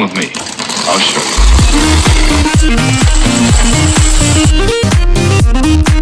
with me. I'll show you.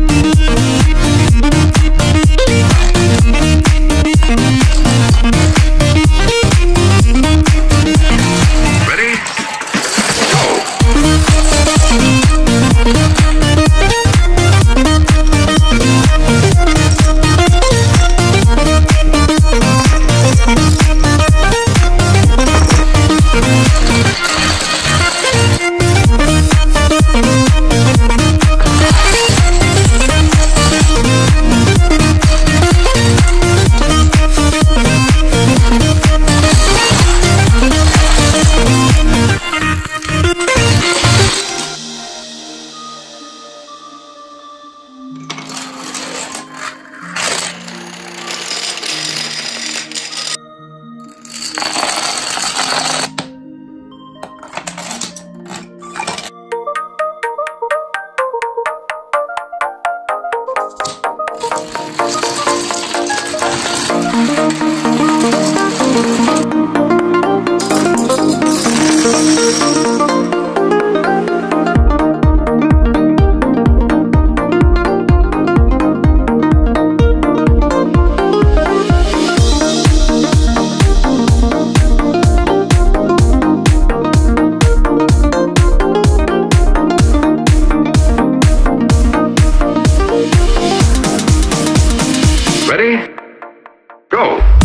Ready? Go!